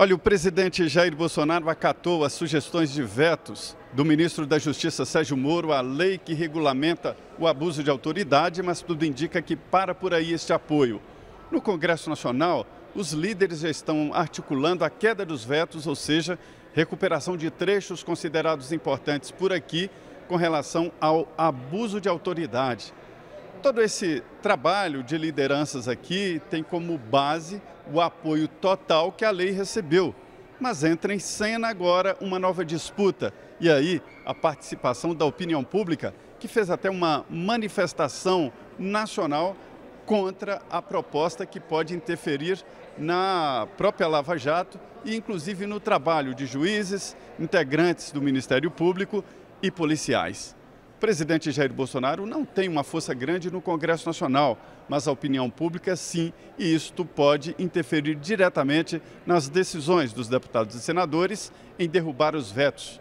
Olha, o presidente Jair Bolsonaro acatou as sugestões de vetos do ministro da Justiça Sérgio Moro à lei que regulamenta o abuso de autoridade, mas tudo indica que para por aí este apoio. No Congresso Nacional, os líderes já estão articulando a queda dos vetos, ou seja, recuperação de trechos considerados importantes por aqui com relação ao abuso de autoridade. Todo esse trabalho de lideranças aqui tem como base o apoio total que a lei recebeu. Mas entra em cena agora uma nova disputa. E aí, a participação da opinião pública, que fez até uma manifestação nacional contra a proposta que pode interferir na própria Lava Jato e, inclusive, no trabalho de juízes, integrantes do Ministério Público e policiais. O presidente Jair Bolsonaro não tem uma força grande no Congresso Nacional, mas a opinião pública sim, e isto pode interferir diretamente nas decisões dos deputados e senadores em derrubar os vetos.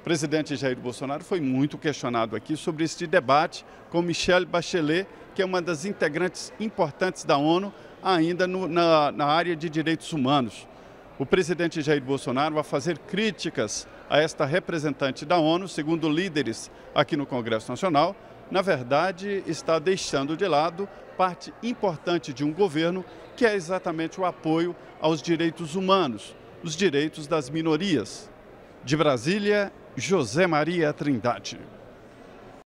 O presidente Jair Bolsonaro foi muito questionado aqui sobre este debate com Michelle Bachelet, que é uma das integrantes importantes da ONU, ainda no, na, na área de direitos humanos. O presidente Jair Bolsonaro vai fazer críticas a esta representante da ONU, segundo líderes aqui no Congresso Nacional, na verdade está deixando de lado parte importante de um governo que é exatamente o apoio aos direitos humanos, os direitos das minorias. De Brasília, José Maria Trindade.